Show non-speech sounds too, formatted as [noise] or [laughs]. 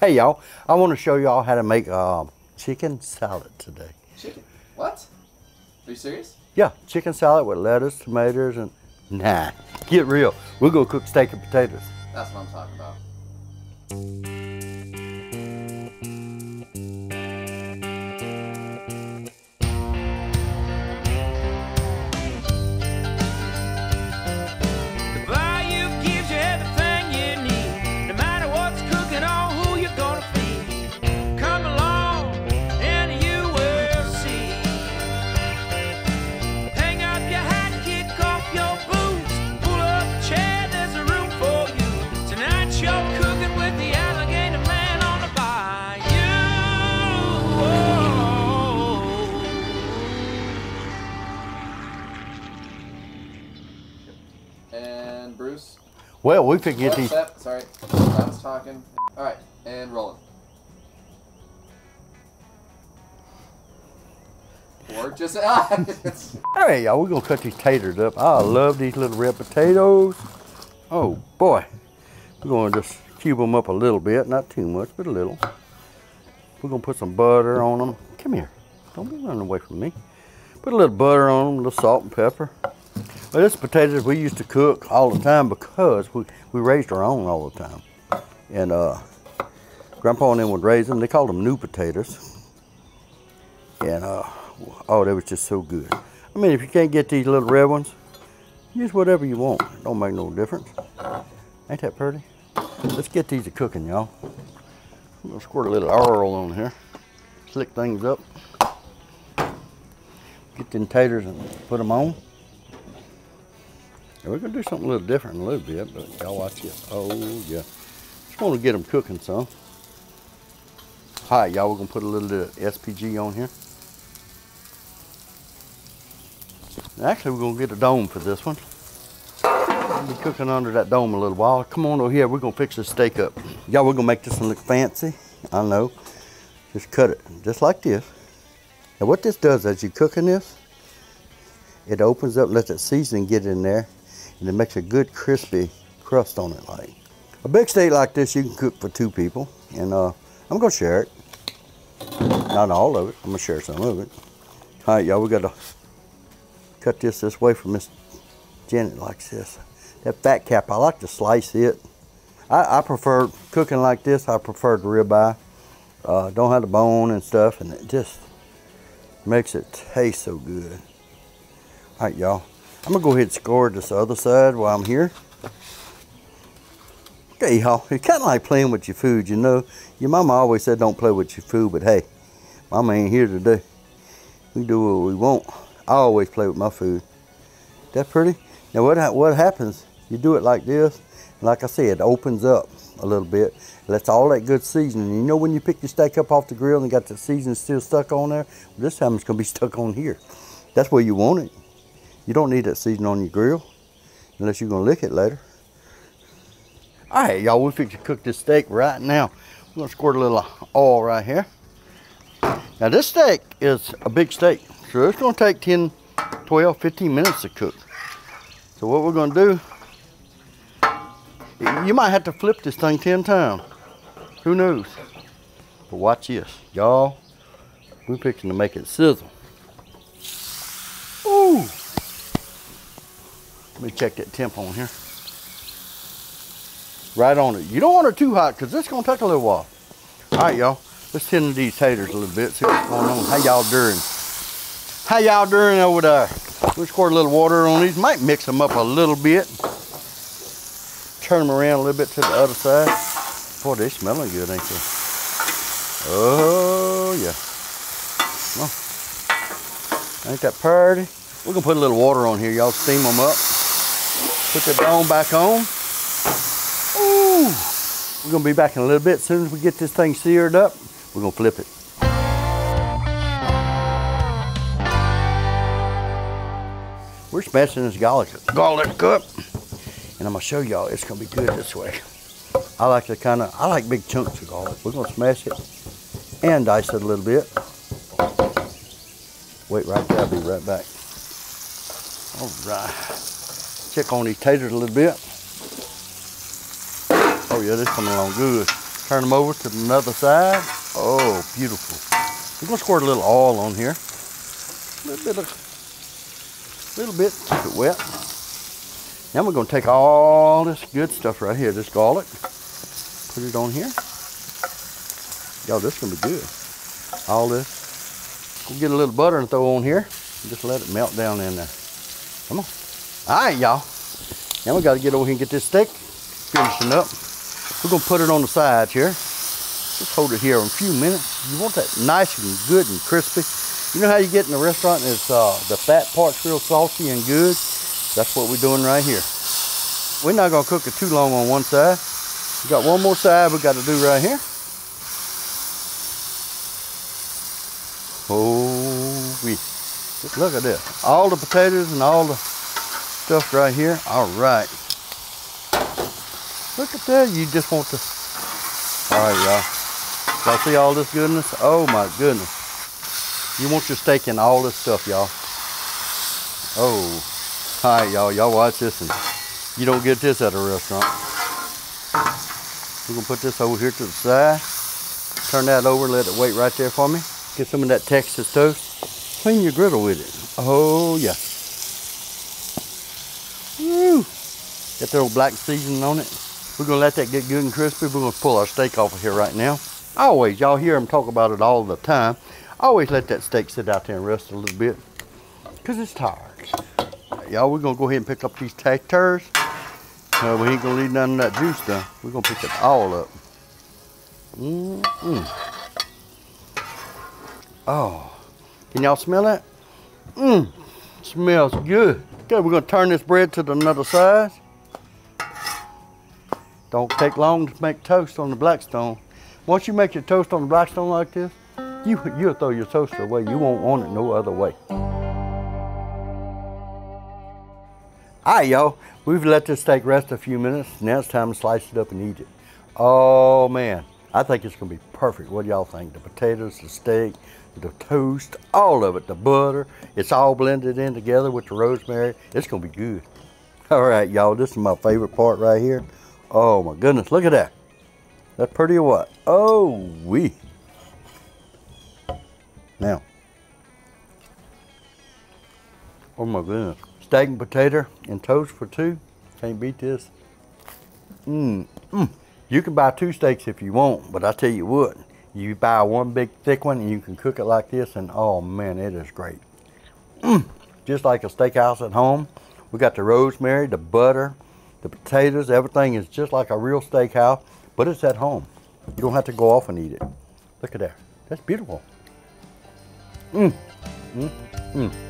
Hey y'all, I want to show y'all how to make uh, chicken salad today. Chicken. What? Are you serious? Yeah, chicken salad with lettuce, tomatoes, and nah, [laughs] get real. We're gonna cook steak and potatoes. That's what I'm talking about. Well, we can get these. Sorry. I was talking. All right. And rolling. Or just [laughs] ah, right, y'all, we're gonna cut these taters up. I love these little red potatoes. Oh boy, we're gonna just cube them up a little bit, not too much, but a little. We're gonna put some butter on them. Come here, don't be running away from me. Put a little butter on them, a little salt and pepper. Well, this potatoes we used to cook all the time because we, we raised our own all the time. And uh, Grandpa and them would raise them. They called them new potatoes. And uh, oh, they was just so good. I mean, if you can't get these little red ones, use whatever you want. It don't make no difference. Ain't that pretty? Let's get these to cooking, y'all. I'm gonna squirt a little oil on here. Slick things up. Get them taters and put them on. And we're gonna do something a little different in a little bit, but y'all watch it. Oh yeah. Just want to get them cooking some. Right, y'all, we're gonna put a little bit of SPG on here. Actually, we're gonna get a dome for this one. I'll be cooking under that dome a little while. Come on over here, we're gonna fix this steak up. Y'all, we're gonna make this one look fancy. I know. Just cut it, just like this. Now what this does as you're cooking this, it opens up, lets that seasoning get in there, and it makes a good crispy crust on it like. A big steak like this you can cook for two people, and uh, I'm gonna share it. Not all of it, I'm gonna share some of it. All right, y'all, we gotta cut this this way for Miss Janet likes this. That fat cap, I like to slice it. I, I prefer cooking like this. I prefer the ribeye. Uh, don't have the bone and stuff, and it just makes it taste so good. All right, y'all. I'm gonna go ahead and score this other side while I'm here. Okay, y'all. It's kind of like playing with your food, you know. Your mama always said don't play with your food, but hey, mama ain't here today. We do what we want. I always play with my food. That pretty? Now what what happens? You do it like this, like I said, it opens up a little bit. Lets all that good seasoning. You know when you pick your steak up off the grill and got the seasoning still stuck on there? This time it's gonna be [laughs] stuck on here. That's where you want it. You don't need that seasoning on your grill unless you're gonna lick it later. All right, y'all, we fix to cook this steak right now. We're gonna squirt a little oil right here. Now this steak is a big steak, so it's gonna take 10, 12, 15 minutes to cook. So what we're gonna do, you might have to flip this thing 10 times. Who knows? But watch this, y'all. We're fixing to make it sizzle. Let me check that temp on here. Right on it. You don't want it too hot because it's gonna take a little while. All right, y'all. Let's tend to these taters a little bit, see what's going on. How y'all doing? How y'all doing over there? We'll squirt a little water on these. Might mix them up a little bit. Turn them around a little bit to the other side. Boy, they smelling good, ain't they? Oh, yeah. Well. Ain't that pretty? We're gonna put a little water on here. Y'all steam them up. Put the dome back on. Ooh. We're gonna be back in a little bit. As soon as we get this thing seared up, we're gonna flip it. We're smashing this garlic, garlic up, and I'm gonna show y'all it's gonna be good this way. I like the kind of, I like big chunks of garlic. We're gonna smash it and dice it a little bit. Wait right there, I'll be right back. All right. Check on these taters a little bit. Oh yeah, this coming along good. Turn them over to the other side. Oh, beautiful. We're gonna squirt a little oil on here. A little bit of, little bit, keep it wet. Now we're gonna take all this good stuff right here, this garlic, put it on here. Yo, this is gonna be good. All this. We'll get a little butter and throw on here. Just let it melt down in there. Come on. All right, y'all. Now we gotta get over here and get this steak finishing up. We're gonna put it on the sides here. Just hold it here in a few minutes. You want that nice and good and crispy. You know how you get in the restaurant and it's uh, the fat part's real salty and good? That's what we're doing right here. We're not gonna cook it too long on one side. We got one more side we gotta do right here. Oh, we look at this. All the potatoes and all the stuff right here. All right. Look at that. You just want to. All right, y'all. Y'all see all this goodness? Oh my goodness. You want your steak in all this stuff, y'all. Oh. All right, y'all. Y'all watch this and you don't get this at a restaurant. We're gonna put this over here to the side. Turn that over, let it wait right there for me. Get some of that Texas toast. Clean your griddle with it. Oh yeah. Got that old black seasoning on it. We're gonna let that get good and crispy. We're gonna pull our steak off of here right now. Always, y'all hear them talk about it all the time. Always let that steak sit out there and rest a little bit. Cause it's tired. Y'all, we're gonna go ahead and pick up these taters. Uh, we ain't gonna leave none of that juice though. We're gonna pick it all up. Mm -mm. Oh, can y'all smell that? Mmm, smells good. Okay, we're gonna turn this bread to the other side. Don't take long to make toast on the Blackstone. Once you make your toast on the Blackstone like this, you, you'll throw your toaster away. You won't want it no other way. All right, y'all. We've let this steak rest a few minutes. Now it's time to slice it up and eat it. Oh, man. I think it's going to be perfect. What do y'all think? The potatoes, the steak, the toast, all of it, the butter. It's all blended in together with the rosemary. It's going to be good. All right, y'all. This is my favorite part right here. Oh, my goodness. Look at that. That pretty or what? Oh, we. Now. Oh, my goodness steak and potato and toast for two. Can't beat this. Mmm. Mm. You can buy two steaks if you want, but I tell you what, you buy one big thick one and you can cook it like this and oh man, it is great. Mm. Just like a steakhouse at home. We got the rosemary, the butter, the potatoes, everything is just like a real steakhouse, but it's at home. You don't have to go off and eat it. Look at that. That's beautiful. Mmm. Mmm. Mmm